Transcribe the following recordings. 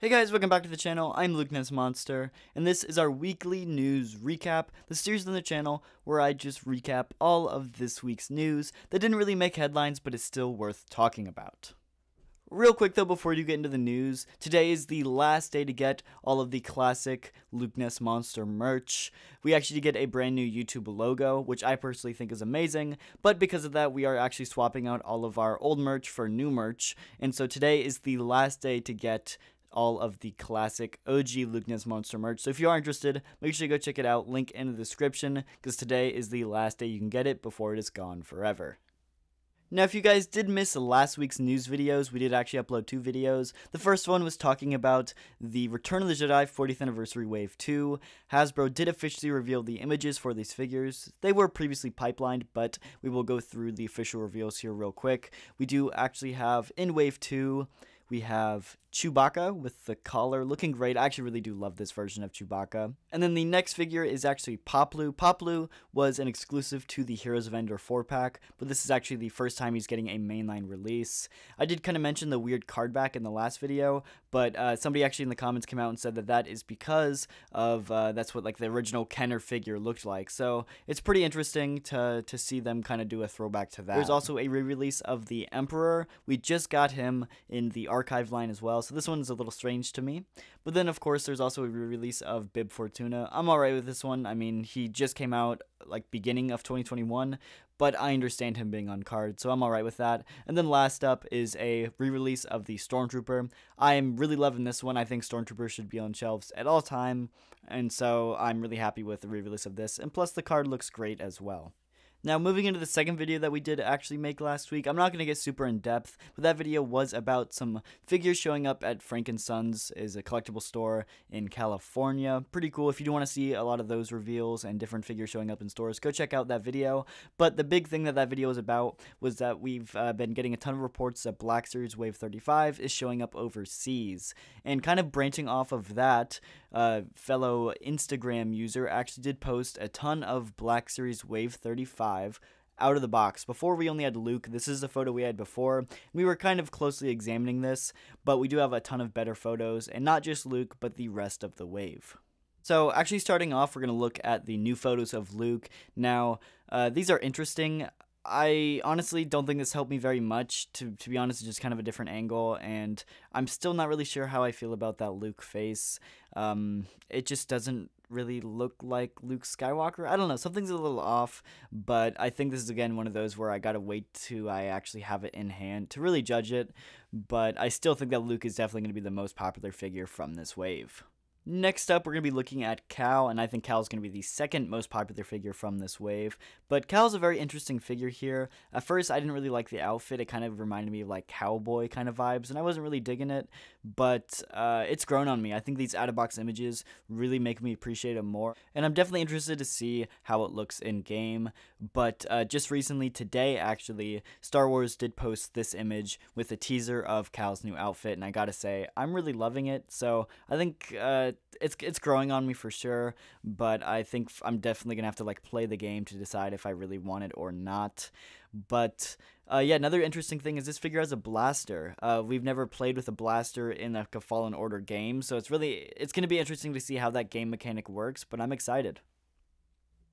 Hey guys, welcome back to the channel. I'm Luke Ness Monster, and this is our weekly news recap, the series on the channel where I just recap all of this week's news that didn't really make headlines but is still worth talking about. Real quick though, before you get into the news, today is the last day to get all of the classic Luke Ness Monster merch. We actually get a brand new YouTube logo, which I personally think is amazing, but because of that, we are actually swapping out all of our old merch for new merch, and so today is the last day to get all of the classic OG Luke Monster merch. So if you are interested, make sure you go check it out. Link in the description because today is the last day you can get it before it is gone forever. Now, if you guys did miss last week's news videos, we did actually upload two videos. The first one was talking about the Return of the Jedi 40th Anniversary Wave 2. Hasbro did officially reveal the images for these figures. They were previously pipelined, but we will go through the official reveals here real quick. We do actually have in Wave 2 we have Chewbacca with the collar, looking great. I actually really do love this version of Chewbacca. And then the next figure is actually Paploo. Paploo was an exclusive to the Heroes of Endor 4 pack, but this is actually the first time he's getting a mainline release. I did kind of mention the weird card back in the last video, but uh, somebody actually in the comments came out and said that that is because of uh, that's what like the original Kenner figure looked like. So it's pretty interesting to to see them kind of do a throwback to that. There's also a re-release of the Emperor. We just got him in the archive line as well, so this one's a little strange to me. But then, of course, there's also a re-release of Bib Fortuna. I'm alright with this one. I mean, he just came out like beginning of 2021, but I understand him being on card, so I'm alright with that. And then last up is a re-release of the Stormtrooper. I'm really loving this one. I think Stormtrooper should be on shelves at all time, and so I'm really happy with the re-release of this. And plus, the card looks great as well. Now, moving into the second video that we did actually make last week, I'm not going to get super in depth, but that video was about some figures showing up at Frank & Sons is a collectible store in California. Pretty cool. If you do want to see a lot of those reveals and different figures showing up in stores, go check out that video. But the big thing that that video was about was that we've uh, been getting a ton of reports that Black Series Wave 35 is showing up overseas. And kind of branching off of that, uh, fellow Instagram user actually did post a ton of Black Series Wave 35 5 out of the box. Before we only had Luke. This is the photo we had before. We were kind of closely examining this, but we do have a ton of better photos, and not just Luke, but the rest of the wave. So, actually, starting off, we're going to look at the new photos of Luke. Now, uh, these are interesting. I honestly don't think this helped me very much. To, to be honest, it's just kind of a different angle, and I'm still not really sure how I feel about that Luke face. Um, it just doesn't really look like Luke Skywalker. I don't know, something's a little off, but I think this is again one of those where I gotta wait till I actually have it in hand to really judge it. But I still think that Luke is definitely gonna be the most popular figure from this wave. Next up, we're going to be looking at Cal, and I think Cal is going to be the second most popular figure from this wave. But Cal's a very interesting figure here. At first, I didn't really like the outfit. It kind of reminded me of like cowboy kind of vibes, and I wasn't really digging it. But uh, it's grown on me. I think these out-of-box images really make me appreciate it more. And I'm definitely interested to see how it looks in-game. But uh, just recently, today actually, Star Wars did post this image with a teaser of Cal's new outfit, and I gotta say, I'm really loving it. So I think... Uh, it's it's growing on me for sure, but I think I'm definitely gonna have to like play the game to decide if I really want it or not. But uh, yeah, another interesting thing is this figure has a blaster. Uh, we've never played with a blaster in a Fallen Order game, so it's really it's gonna be interesting to see how that game mechanic works. But I'm excited.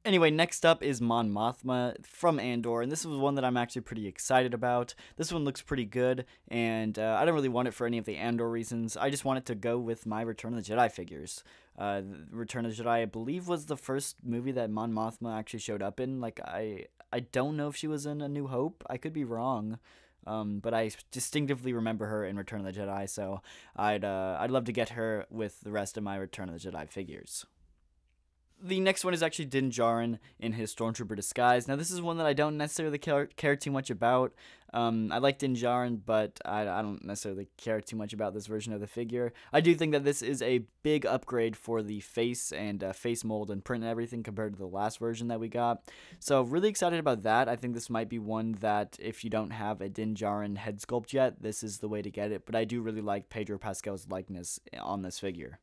Anyway, next up is Mon Mothma from Andor, and this is one that I'm actually pretty excited about. This one looks pretty good, and uh, I don't really want it for any of the Andor reasons. I just want it to go with my Return of the Jedi figures. Uh, Return of the Jedi, I believe, was the first movie that Mon Mothma actually showed up in. Like, I, I don't know if she was in A New Hope. I could be wrong. Um, but I distinctively remember her in Return of the Jedi, so I'd uh, I'd love to get her with the rest of my Return of the Jedi figures the next one is actually Din Djarin in his Stormtrooper disguise. Now, this is one that I don't necessarily care, care too much about. Um, I like Din Djarin, but I, I don't necessarily care too much about this version of the figure. I do think that this is a big upgrade for the face and uh, face mold and print and everything compared to the last version that we got. So, really excited about that. I think this might be one that if you don't have a Din Djarin head sculpt yet, this is the way to get it. But I do really like Pedro Pascal's likeness on this figure.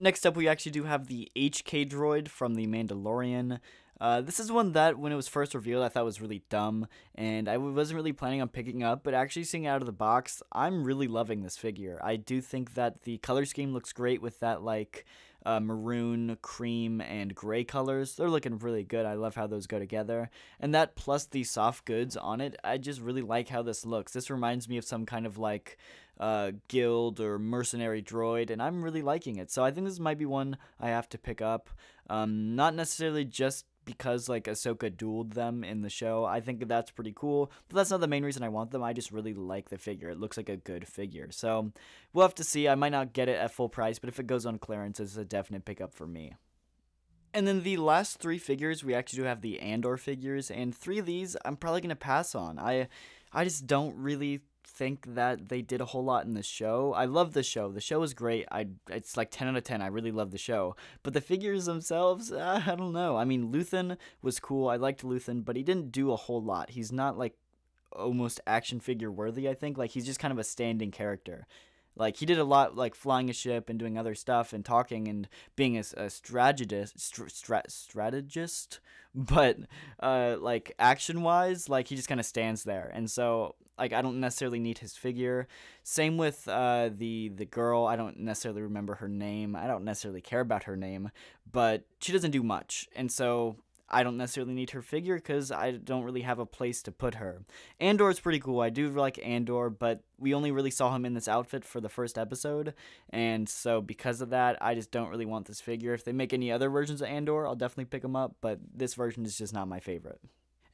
Next up, we actually do have the HK droid from The Mandalorian. Uh, this is one that, when it was first revealed, I thought was really dumb, and I wasn't really planning on picking up, but actually seeing it out of the box, I'm really loving this figure. I do think that the color scheme looks great with that, like, uh, maroon, cream, and gray colors. They're looking really good. I love how those go together. And that plus the soft goods on it, I just really like how this looks. This reminds me of some kind of like uh, guild or mercenary droid, and I'm really liking it. So I think this might be one I have to pick up. Um, not necessarily just because like Ahsoka dueled them in the show. I think that's pretty cool, but that's not the main reason I want them. I just really like the figure. It looks like a good figure. So we'll have to see. I might not get it at full price, but if it goes on clearance, it's a definite pickup for me. And then the last three figures, we actually do have the Andor figures, and three of these I'm probably gonna pass on. I I just don't really think that they did a whole lot in the show. I love the show. The show is great. I it's like 10 out of 10. I really love the show. But the figures themselves, uh, I don't know. I mean, Luthen was cool. I liked Luthen, but he didn't do a whole lot. He's not like almost action figure worthy, I think. Like he's just kind of a standing character. Like he did a lot, like flying a ship and doing other stuff and talking and being a, a strategist, strat, strategist. But uh, like action wise, like he just kind of stands there. And so like I don't necessarily need his figure. Same with uh, the the girl. I don't necessarily remember her name. I don't necessarily care about her name, but she doesn't do much, and so I don't necessarily need her figure because I don't really have a place to put her. Andor is pretty cool. I do like Andor, but we only really saw him in this outfit for the first episode, and so because of that, I just don't really want this figure. If they make any other versions of Andor, I'll definitely pick him up, but this version is just not my favorite.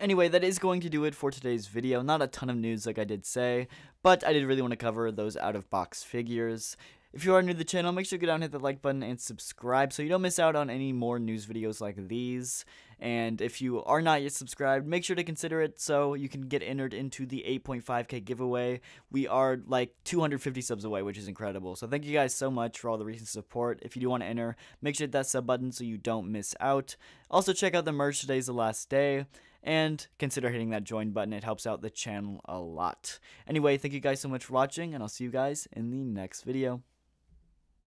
Anyway, that is going to do it for today's video. Not a ton of news like I did say, but I did really want to cover those out-of-box figures. If you are new to the channel, make sure to go down and hit the like button and subscribe so you don't miss out on any more news videos like these. And if you are not yet subscribed, make sure to consider it so you can get entered into the 8.5k giveaway. We are like 250 subs away, which is incredible. So thank you guys so much for all the recent support. If you do want to enter, make sure to hit that sub button so you don't miss out. Also, check out the merch. Today's the last day and consider hitting that join button. It helps out the channel a lot. Anyway, thank you guys so much for watching, and I'll see you guys in the next video.